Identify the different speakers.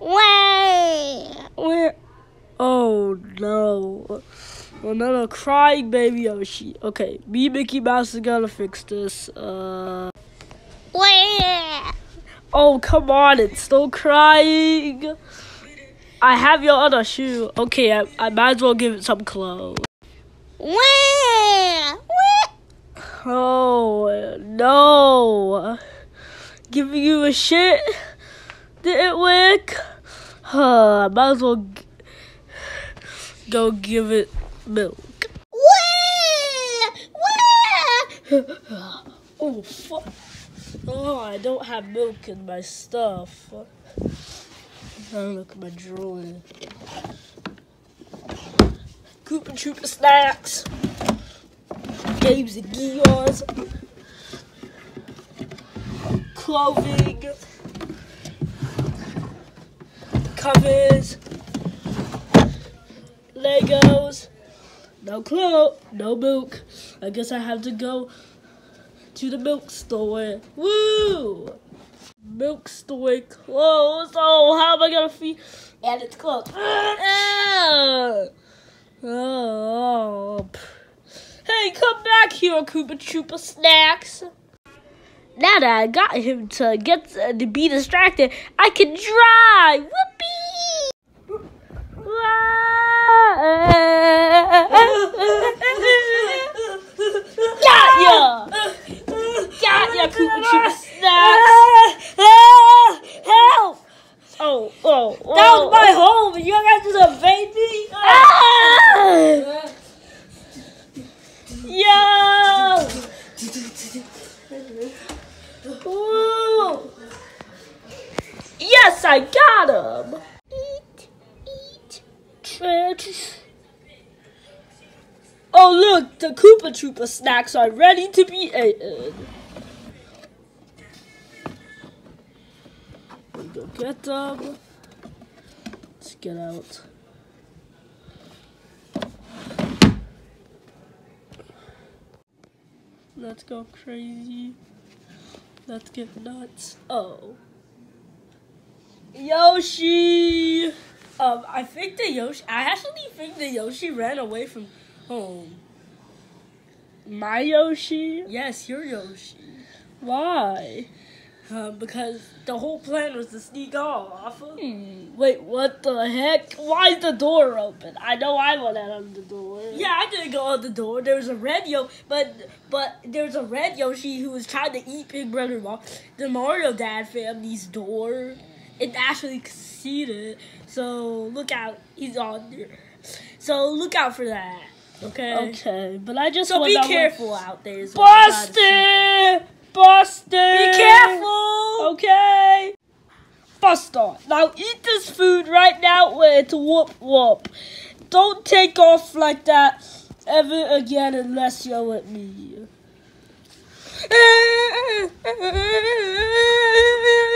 Speaker 1: Where?
Speaker 2: Where? Oh no. Another crying baby Yoshi. Okay, me Mickey Mouse is gonna fix this. Uh
Speaker 1: Where?
Speaker 2: Oh come on, it's still crying. I have your other shoe. Okay, I, I might as well give it some clothes.
Speaker 1: Where? Where?
Speaker 2: Oh no. Giving you a shit? Did it work? Huh, I might as well g- go give it milk.
Speaker 1: Where?
Speaker 2: Oh fuck. Oh, I don't have milk in my stuff. Oh, look at my drawer. Koopa Troopa snacks. Games and gears. Clothing. Covers. Legos. No clothes. No milk. I guess I have to go to the milk store. Woo! Milk store closed. Oh, how am I gonna feed? And it's closed. Ah! Oh. Hey, come back here, Koopa Troopa Snacks. Now that I got him to get to be distracted, I can drive. Whoopee! Got ya! Got ya, Koopa Troopa Snacks.
Speaker 1: Help!
Speaker 2: Oh, oh, oh.
Speaker 1: That was my home, and you guys just invade me?
Speaker 2: Ah! Yo! Woo! Yes, I got him.
Speaker 1: Eat, eat.
Speaker 2: Trench. Oh, look, the Koopa Troopa snacks are ready to be eaten. We go get them. Let's get out. Let's go crazy. Let's get nuts. Oh. Yoshi! Um, I think the Yoshi. I actually think the Yoshi ran away from home. My Yoshi? Yes, your Yoshi. Why? Um, because the whole plan was to sneak off. Hmm. Wait, what the heck? Why is the door open? I know I went out of the door. Yeah, I didn't go out the door. There was a red Yo, but but there's a red Yoshi who was trying to eat Big Brother Mario. The Mario Dad family's door. It actually succeeded. So look out. He's on there. So look out for that. Okay. Okay, but I just
Speaker 1: So be careful out there. is what I'm trying to say.
Speaker 2: Buster! Buster!
Speaker 1: Be careful!
Speaker 2: Okay. Buster, now eat this food right now where it's whoop whoop. Don't take off like that ever again unless you're with me.